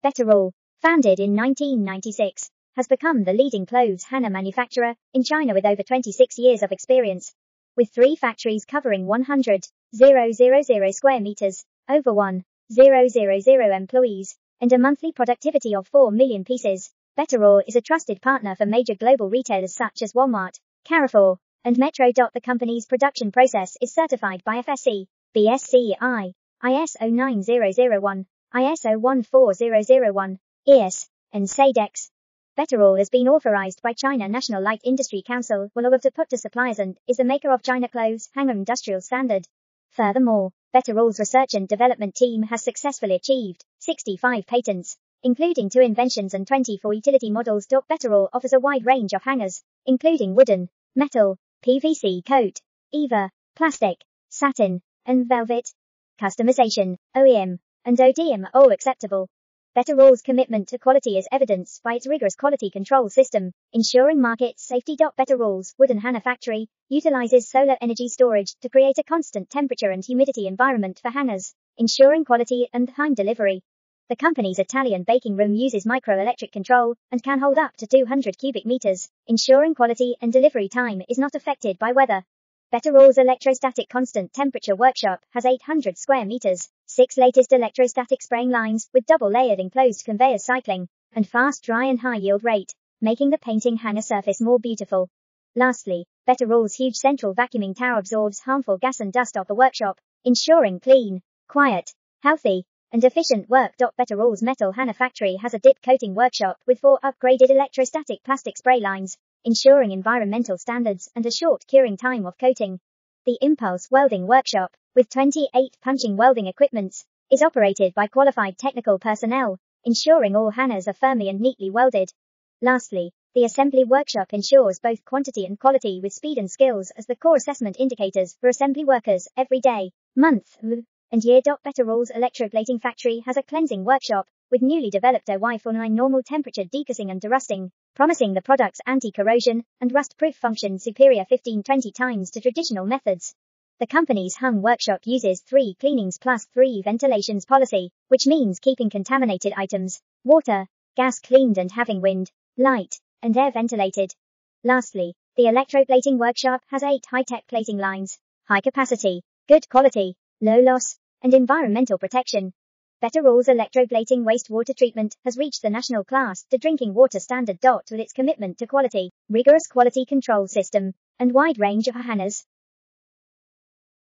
Betterall, founded in 1996, has become the leading clothes hanger manufacturer in China with over 26 years of experience. With three factories covering 100,000 square meters, over 1,000 employees, and a monthly productivity of 4 million pieces, Betterall is a trusted partner for major global retailers such as Walmart, Carrefour, and Metro. The company's production process is certified by FSC, BSCI, ISO 9001, ISO 14001, ES, and Sedex. Betterall has been authorized by China National Light Industry Council, of to put to suppliers and is a maker of China clothes hanger industrial standard. Furthermore, Betterall's research and development team has successfully achieved 65 patents, including two inventions and 24 utility models. Betterall offers a wide range of hangers, including wooden, metal, PVC coat, EVA, plastic, satin, and velvet. Customization, OEM, and ODM are all acceptable. Betterall's commitment to quality is evidenced by its rigorous quality control system, ensuring market safety. Betterall's wooden hanger factory utilizes solar energy storage to create a constant temperature and humidity environment for hangers, ensuring quality and time delivery. The company's Italian baking room uses microelectric control and can hold up to 200 cubic meters, ensuring quality and delivery time is not affected by weather. Betterall's electrostatic constant temperature workshop has 800 square meters, six latest electrostatic spraying lines with double layered enclosed conveyor cycling, and fast dry and high yield rate, making the painting hanger surface more beautiful. Lastly, Betterall's huge central vacuuming tower absorbs harmful gas and dust off the workshop, ensuring clean, quiet, healthy, and efficient work. Betterall's metal hanger factory has a dip coating workshop with four upgraded electrostatic plastic spray lines, ensuring environmental standards and a short curing time of coating. The Impulse Welding Workshop, with 28 punching welding equipments, is operated by qualified technical personnel, ensuring all hangers are firmly and neatly welded. Lastly, the assembly workshop ensures both quantity and quality with speed and skills as the core assessment indicators for assembly workers every day, month, and year. Betterall's electroplating factory has a cleansing workshop with newly developed Y49 normal temperature degassing and derusting, promising the product's anti-corrosion and rust-proof function superior 15-20 times to traditional methods. The company's hung workshop uses three cleanings plus three ventilations policy, which means keeping contaminated items, water, gas cleaned and having wind, light, and air ventilated. Lastly, the electroplating workshop has eight high-tech plating lines, high capacity, good quality, low loss, and environmental protection. Betterall's electroplating wastewater treatment has reached the national class to drinking water standard. With its commitment to quality, rigorous quality control system, and wide range of hangers,